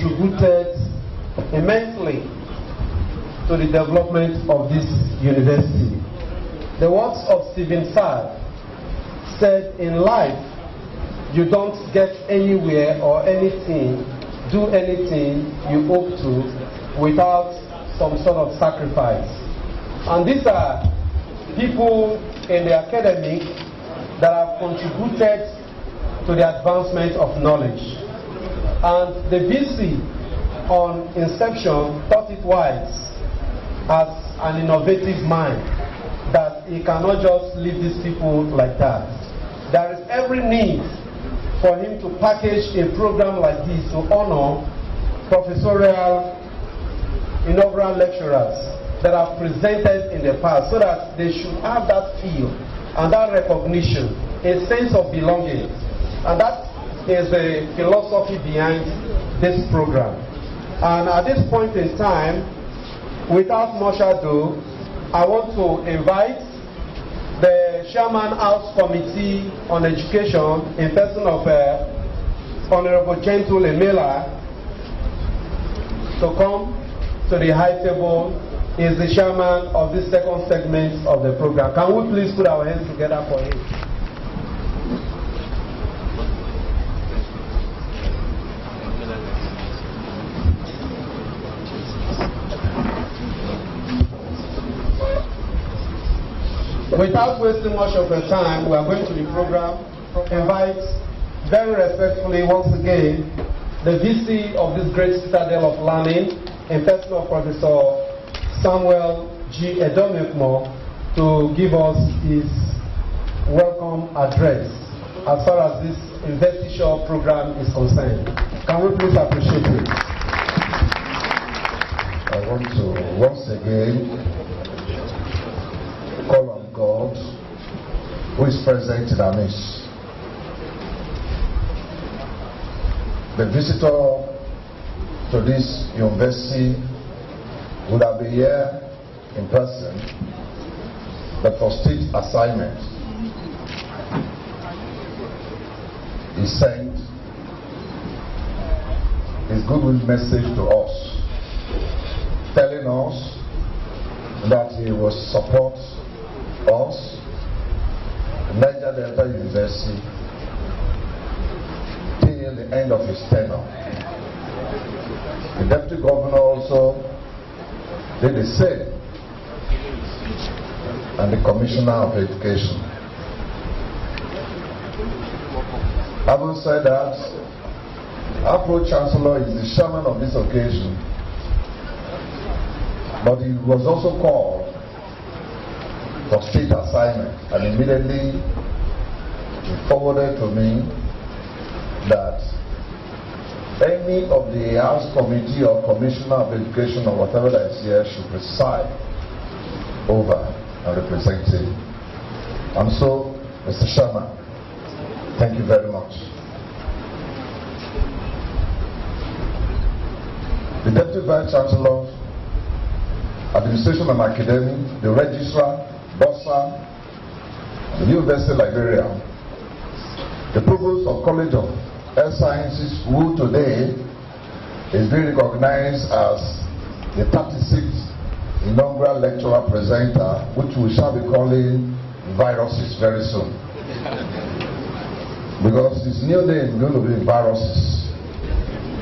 contributed immensely to the development of this university. The words of Stephen Saad said, In life, you don't get anywhere or anything, do anything you hope to without some sort of sacrifice. And these are people in the academic that have contributed to the advancement of knowledge. And the VC on inception thought it wise as an innovative mind that he cannot just leave these people like that. There is every need for him to package a program like this to honor professorial inaugural lecturers that have presented in the past so that they should have that feel and that recognition, a sense of belonging. And that is the philosophy behind this program. And at this point in time, without much ado, I want to invite the Chairman House Committee on Education in person of uh, Honorable Gentle Emela to come to the high table is the chairman of this second segment of the program. Can we please put our hands together for him? Without wasting much of your time, we are going to the program. Invite very respectfully once again the VC of this great citadel of learning in person of Professor Samuel G. Edoumiekumo to give us his welcome address as far as this investiture program is concerned. Can we please appreciate it? I want to once again who is present in our midst. The visitor to this university would have been here in person, but for state assignment, he sent his goodwill message to us, telling us that he will support us, Niger Delta University, till the end of his tenure. The deputy governor also did the same, and the commissioner of education. Having said that, our pro chancellor is the chairman of this occasion, but he was also called for state assignment, and immediately he forwarded to me that any of the House Committee or Commissioner of Education or whatever that is here should preside over and represent him. And so, Mr. Chairman, thank you very much. The Deputy Vice Chancellor, Administration and Academy, the Registrar, Bossa, the University Librarian, the Provost of College of Health Sciences, who today is being recognized as the 36th inaugural lecturer presenter, which we shall be calling viruses very soon. because his new name is going to be viruses.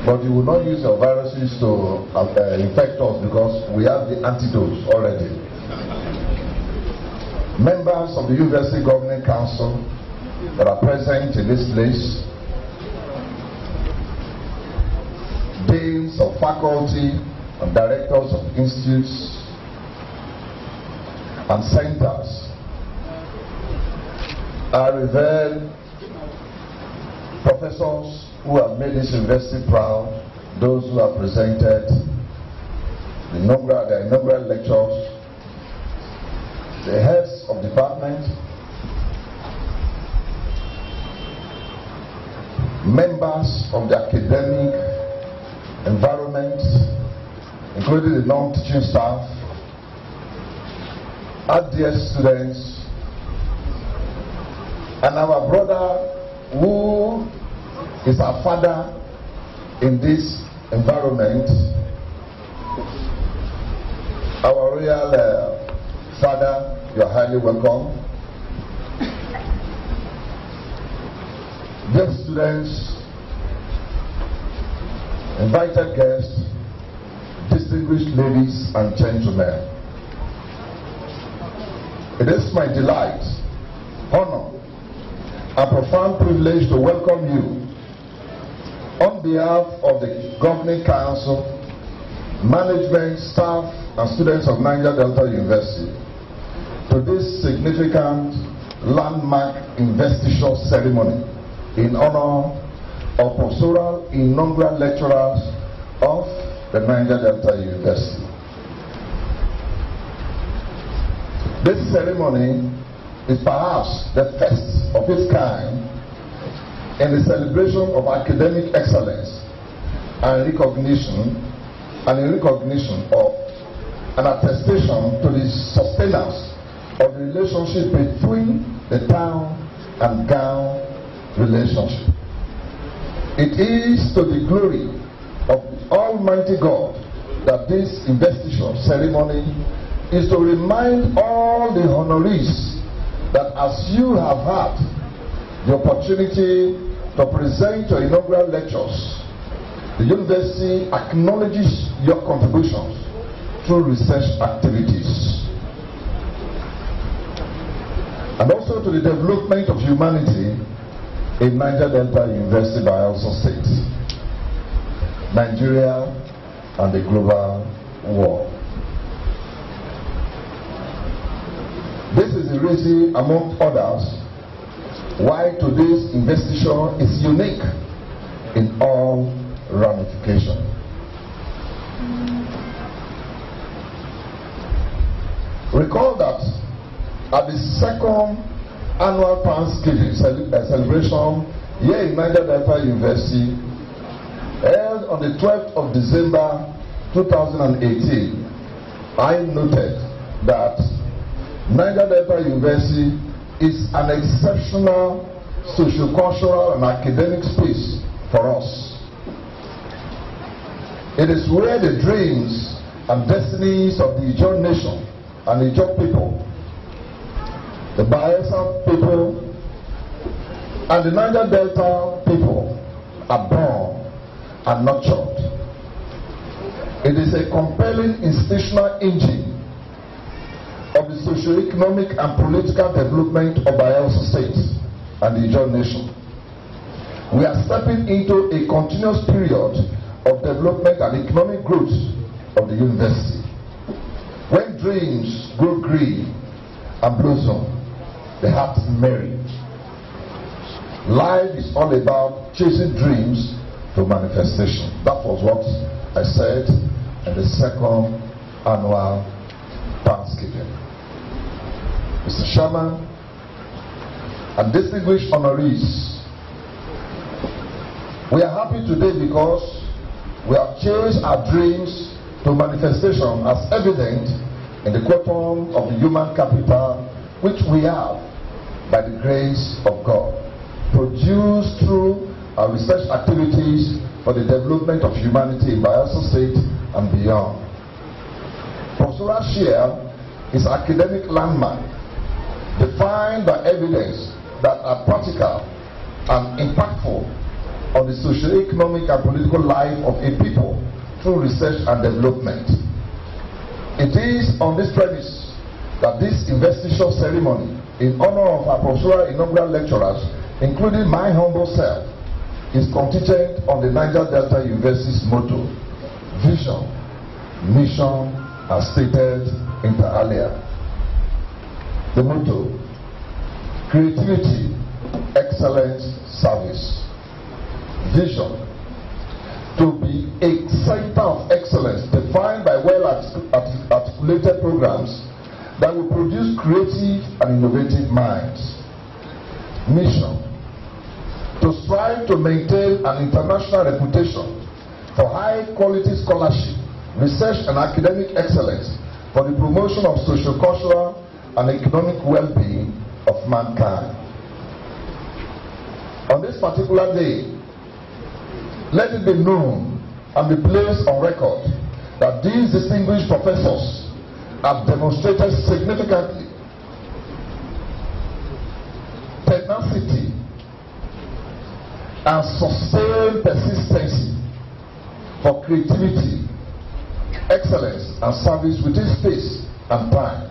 But you will not use your viruses to uh, infect us because we have the antidotes already. Members of the University Governing Council that are present in this place, deans of faculty and directors of institutes and centers, are revered professors who have made this university proud, those who have presented the inaugural, the inaugural lectures, the heads of department, members of the academic environment, including the non-teaching staff, dear students, and our brother who is our father in this environment, our royal uh, father, you are highly welcome. Dear students, invited guests, distinguished ladies and gentlemen, it is my delight, honor, and profound privilege to welcome you on behalf of the Governing Council, management, staff, and students of Niger Delta University to this significant landmark investiture ceremony in honor of pastoral inaugural lecturers of the Niger Delta University. This ceremony is perhaps the first of its kind in the celebration of academic excellence and recognition and in recognition of an attestation to the sustenance of the relationship between the town and gown relationship. It is to the glory of Almighty God that this investiture ceremony is to remind all the honorees that as you have had the opportunity to present your inaugural lectures, the university acknowledges your contributions through research activities and also to the development of humanity in Niger Delta University Bayelsa State, Nigeria, and the global world. This is the reason, among others, why today's investiture is unique in all ramifications. Recall that at the second annual Thanksgiving uh, celebration here in Niger Delta University, held on the 12th of December 2018, I noted that Niger Delta University is an exceptional socio-cultural and academic space for us. It is where the dreams and destinies of the Ijaw nation and Ijaw people the Bayelsa people and the Niger Delta people are born and nurtured. It is a compelling institutional engine of the socio-economic and political development of Bayelsa State and the Ijaw nation. We are stepping into a continuous period of development and economic growth of the university. When dreams grow green and blossom, the heart merry. Life is all about chasing dreams to manifestation. That was what I said in the second annual Thanksgiving. Mr. Chairman and distinguished honorees, we are happy today because we have changed our dreams to manifestation as evident in the quantum of the human capital which we have by the grace of God, produced through our research activities for the development of humanity in Bayelsa State and beyond. Pastoral share is academic landmark defined by evidence that are practical and impactful on the socio-economic and political life of a people through research and development. It is on this premise that this investiture ceremony in honor of our professorial inaugural lecturers, including my humble self, is contingent on the Niger Delta University's motto, vision, mission, as stated inter alia. The motto, creativity, excellence, service. Vision, to be a center of excellence defined by well articulated programs that will produce creative and innovative minds. Mission to strive to maintain an international reputation for high quality scholarship, research, and academic excellence for the promotion of socio-cultural and economic well-being of mankind. On this particular day, let it be known and be placed on record that these distinguished professors have demonstrated significantly tenacity and sustained persistency for creativity, excellence, and service within space and time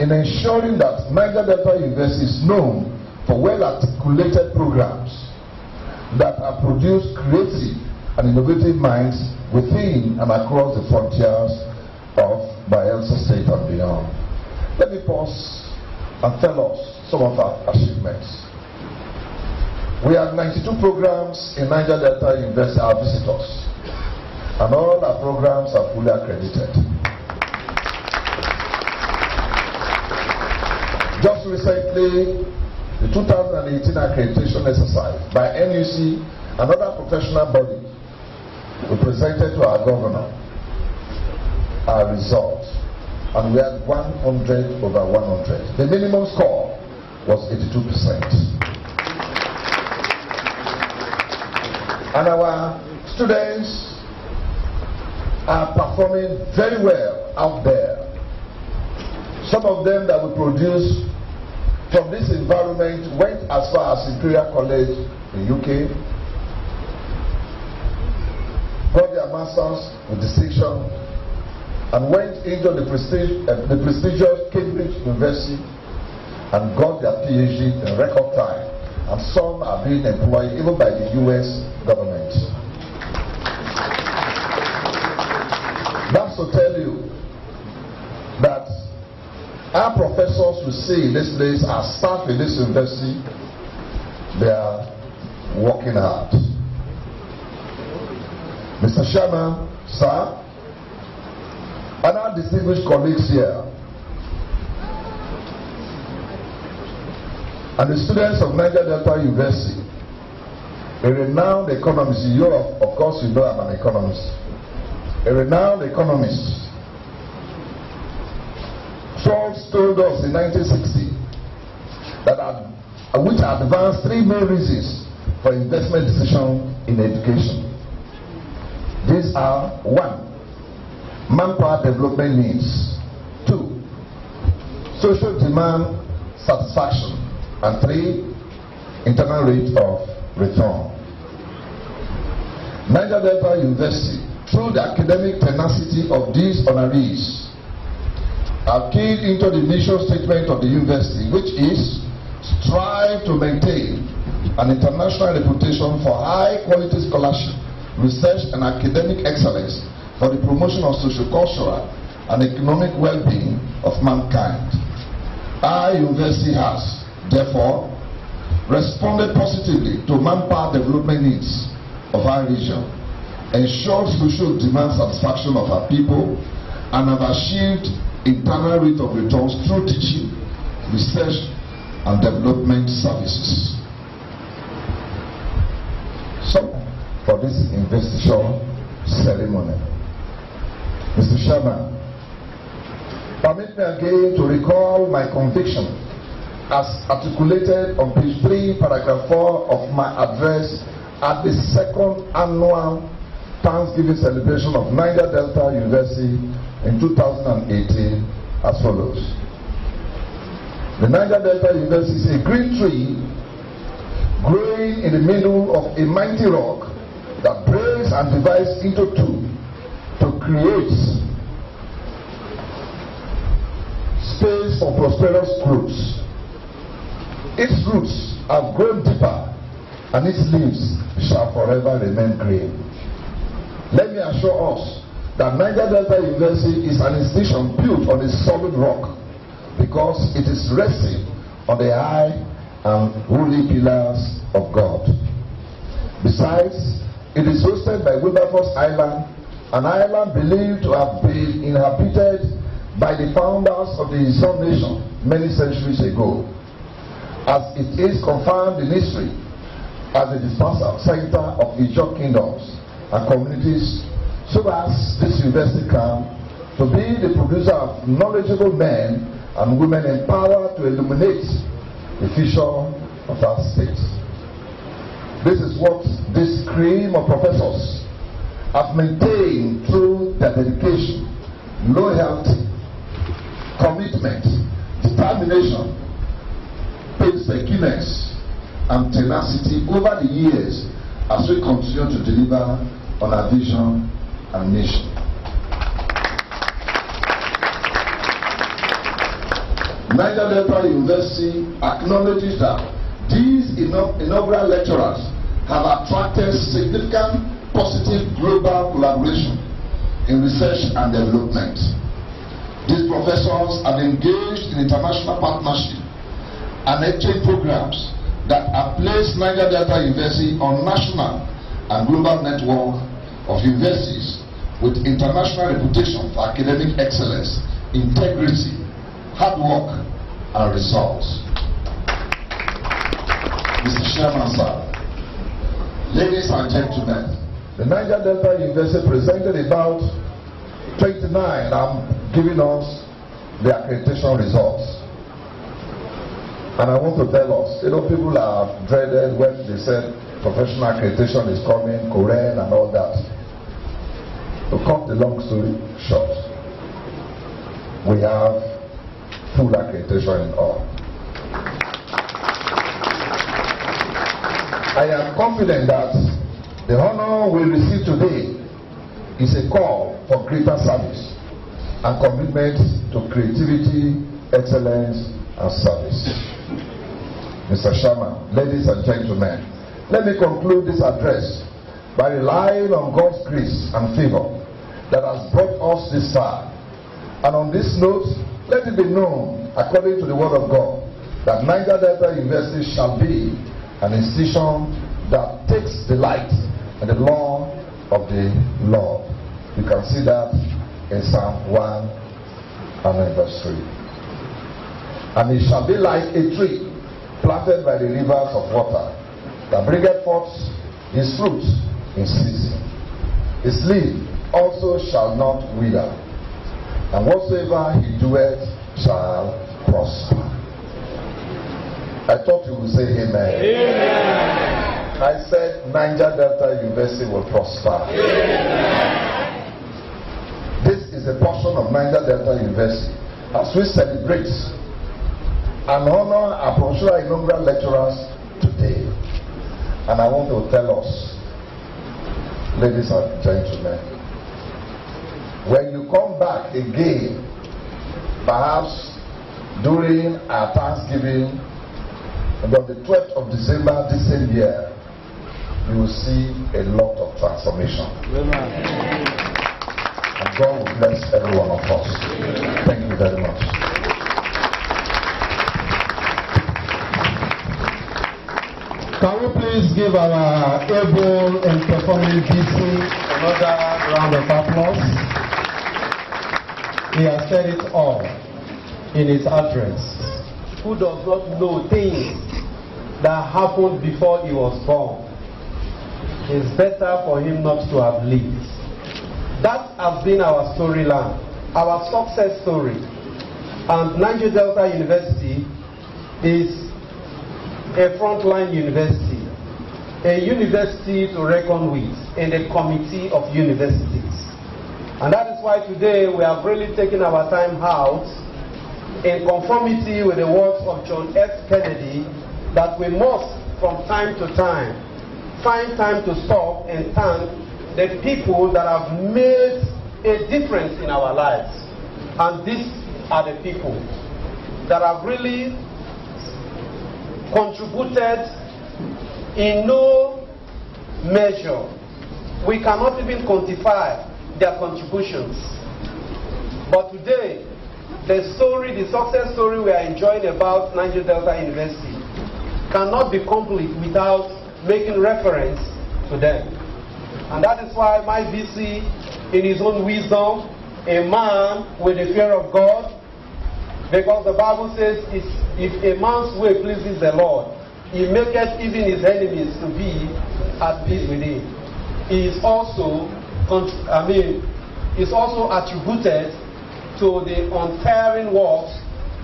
in ensuring that Niger Delta University is known for well articulated programs that have produced creative and innovative minds within and across the frontiers of Bayelsa State and beyond. Let me pause and tell us some of our achievements. We have 92 programs in Niger Delta University, our visitors, and all our programs are fully accredited. Just recently, the 2018 accreditation exercise by NUC another professional body, we presented to our governor our results and we had 100 over 100. The minimum score was 82%. And our students are performing very well out there. Some of them that we produced from this environment went as far as Imperial College in UK, got their masters with distinction, and went into the, prestige, uh, the prestigious Cambridge University and got their PhD in record time. And some are being employed even by the US government. That's to tell you that our professors we see in this place, our staff in this university, they are working hard. Mr. Chairman, sir, our distinguished colleagues here, and the students of Niger Delta University, a renowned economist in Europe, of course you know I'm an economist, a renowned economist Schultz told us in 1960 that which advanced three main reasons for investment decision in education. These are one, manpower development needs, two, social demand satisfaction, and three, internal rate of return. Niger Delta University, through the academic tenacity of these honorees, have keyed into the mission statement of the university, which is strive to maintain an international reputation for high quality scholarship, research, and academic excellence for the promotion of socio-cultural and economic well-being of mankind. Our university has, therefore, responded positively to manpower development needs of our region, ensured social demand satisfaction of our people, and have achieved internal rate of returns through teaching, research, and development services. So, for this investiture ceremony, Mr. Sherman, permit me again to recall my conviction as articulated on page 3, paragraph 4 of my address at the second annual Thanksgiving celebration of Niger Delta University in 2018 as follows. The Niger Delta University is a green tree growing in the middle of a mighty rock that breaks and divides into two create space for prosperous roots. Its roots have grown deeper and its leaves shall forever remain green. Let me assure us that Niger Delta University is an institution built on a solid rock because it is resting on the high and holy pillars of God. Besides, it is hosted by Wilberforce Island, an island believed to have been inhabited by the founders of the Isan nation many centuries ago, as it is confirmed in history as the dispersal center of Ijaw kingdoms and communities so as this university can to be the producer of knowledgeable men and women empowered to illuminate the future of our state. This is what this cream of professors have maintained through their dedication, loyalty, commitment, determination, painstakingness, and tenacity over the years as we continue to deliver on our vision and mission. Niger Delta University acknowledges that these inaugural lecturers have attracted significant positive global collaboration in research and development. These professors have engaged in international partnership and exchange programs that have placed Niger Delta University on national and global network of universities with international reputation for academic excellence, integrity, hard work, and results. Mr. Chairman, sir, ladies and gentlemen, the Niger Delta University presented about 29 I'm giving us the accreditation results. And I want to tell us, you know, people are dreaded when they said professional accreditation is coming, Korean and all that. To cut the long story short, we have full accreditation in all. I am confident that the honor we receive today is a call for greater service and commitment to creativity, excellence, and service. Mr. Sharma, ladies and gentlemen, let me conclude this address by relying on God's grace and favor that has brought us this far. And on this note, let it be known, according to the word of God, that Niger Delta University shall be an institution that takes delight in the law of the Lord. You can see that in Psalm 1 and verse 3. And it shall be like a tree planted by the rivers of water, that bringeth forth his fruit in season. His leaf also shall not wither, and whatsoever he doeth shall prosper. I thought you would say amen. Amen. I said Niger Delta University will prosper. This is a portion of Niger Delta University as we celebrate and honor our professional inaugural lecturers today. And I want to tell us, ladies and gentlemen, when you come back again, perhaps during our Thanksgiving, about the 12th of December this same year, you will see a lot of transformation. And God will bless every one of us. Thank you very much. Can we please give our able and performing DC another round of applause? He has said it all in his address. Who does not know things that happened before he was born? It's better for him not to have lived. That has been our storyline, our success story. And Niger Delta University is a frontline university, a university to reckon with in the committee of universities. And that is why today we have really taken our time out in conformity with the words of John F. Kennedy that we must, from time to time, find time to stop and thank the people that have made a difference in our lives. And these are the people that have really contributed in no measure. We cannot even quantify their contributions. But today, the story, the success story we are enjoying about Niger Delta University cannot be complete without making reference to them. And that is why my VC, in his own wisdom, a man with the fear of God, because the Bible says, if a man's way pleases the Lord, he maketh even his enemies to be at peace with him. He is also, I mean, is also attributed to the untiring works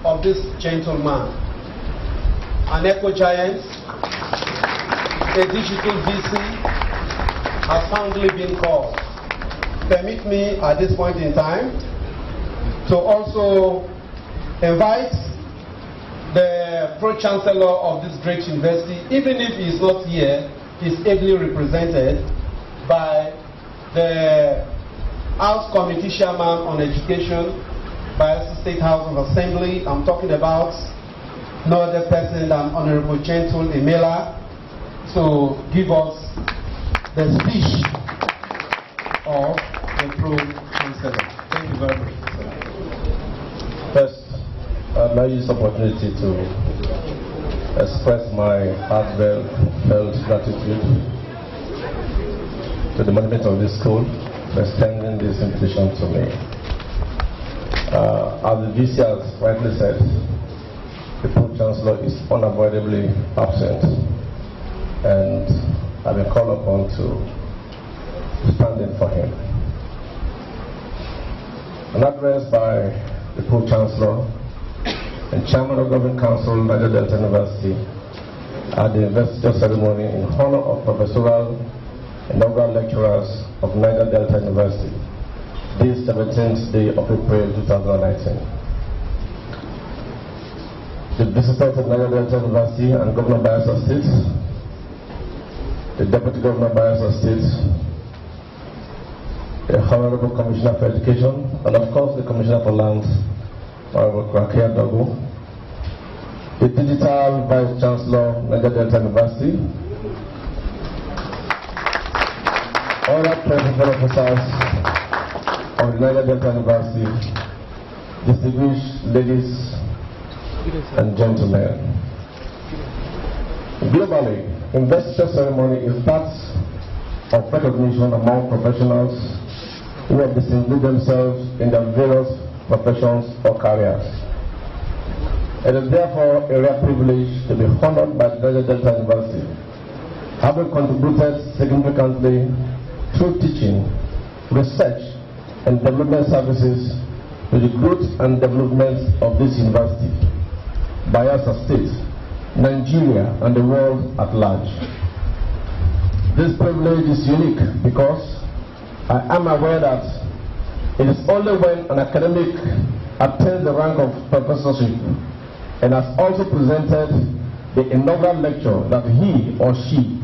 of this gentleman. An eco giant, a digital VC, has finally been called. permit me at this point in time to also invite the Pro-Chancellor of this great university, even if he is not here, he is ably represented by the House Committee Chairman on Education, by the State House of Assembly. I'm talking about no other person than Honorable Gentle Emela to give us the speech of the Pro-Chancellor. Thank you very much. First, I'd like this opportunity to express my heartfelt gratitude to the management of this school for extending this invitation to me. Uh, as the VC has rightly said, the Pro Chancellor is unavoidably absent, and I've been called upon to stand in for him. An address by the Pro Chancellor and Chairman of Governing Council, Niger Delta University, at the investiture ceremony in honor of professorial inaugural lecturers of Niger Delta University, this 17th day of April 2019. The visitors of Niger Delta University and Governor Bayelsa State, the Deputy Governor of Bayelsa State, the Honorable Commissioner for Education, and of course the Commissioner for Lands, Honorable Krakia Dogo, the Digital Vice Chancellor, Niger Delta University, other principal officers of the Niger Delta University, distinguished ladies and gentlemen. Globally, investiture ceremony is part of recognition among professionals who have distinguished themselves in their various professions or careers. It is therefore a rare privilege to be honored by the Niger Delta University, having contributed significantly through teaching, research, and development services to the growth and development of this university, Bayelsa State, Nigeria, and the world at large. This privilege is unique because I am aware that it is only when an academic attains the rank of professorship and has also presented the inaugural lecture that he or she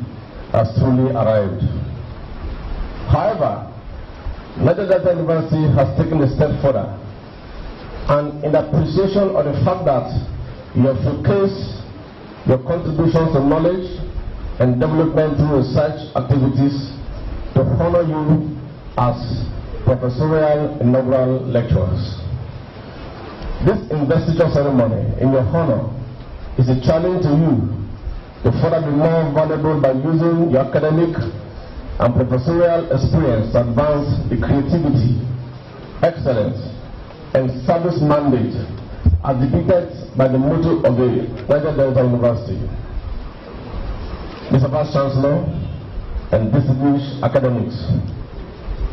has truly arrived. However, Niger Delta University has taken a step further and in appreciation of the fact that you have showcased your contributions to knowledge and development through research activities to honor you as professorial inaugural lecturers. This investiture ceremony in your honor is a challenge to you to further be more valuable by using your academic and professorial experience to advance the creativity, excellence, and service mandate as depicted by the motto of the Niger Delta University. Mr. Vice Chancellor and distinguished academics,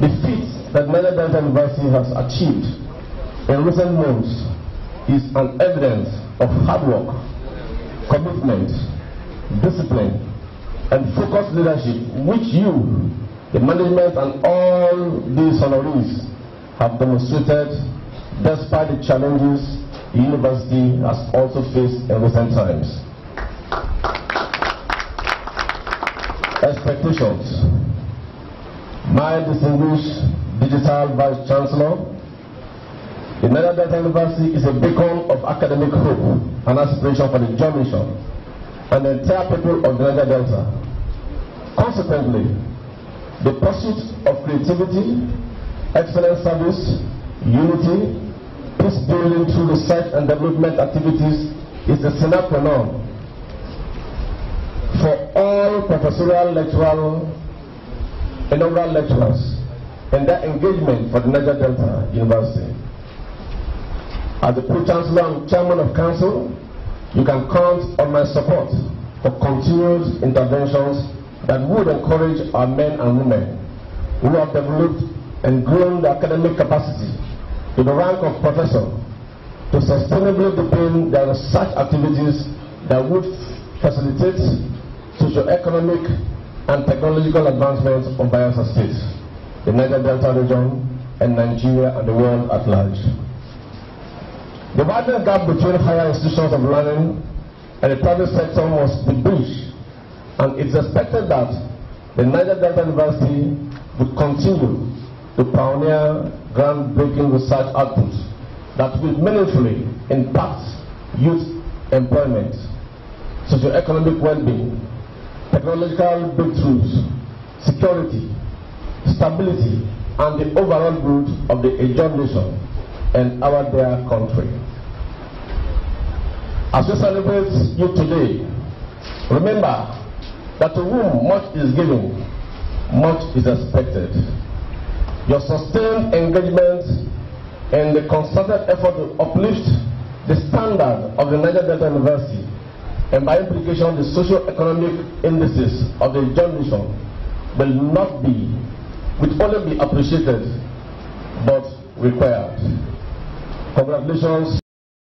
the feat that Niger Delta University has achieved in recent months is an evidence of hard work, commitment, discipline, and focused leadership which you, the management and all these honorees have demonstrated despite the challenges the university has also faced in recent times. Expectations. My distinguished digital vice chancellor, the Niger Delta University is a beacon of academic hope and aspiration for the mission and the entire people of the Niger Delta. Consequently, the pursuit of creativity, excellent service, unity, peace building through research and development activities is the sine qua non for all professorial lectural inaugural lecturers and their engagement for the Niger Delta University. As the Pro-Chancellor and Chairman of Council, you can count on my support for continued interventions that would encourage our men and women who have developed and grown their academic capacity to the rank of professor to sustainably deepen their research activities that would facilitate socio-economic and technological advancements of Bayelsa State. the Niger Delta region, and Nigeria and the world at large. The widening gap between higher institutions of learning and the private sector was bridged, and it's expected that the Niger Delta University will continue to pioneer groundbreaking research output that will meaningfully impact youth employment, socio-economic well-being, technological breakthroughs, security, stability, and the overall good of the Aegean nation and our dear country. As we celebrate you today, remember that to whom much is given, much is expected. Your sustained engagement and the concerted effort to uplift the standard of the Niger Delta University and by implication the socio-economic indices of the nation will not be, will only be appreciated but required. Congratulations.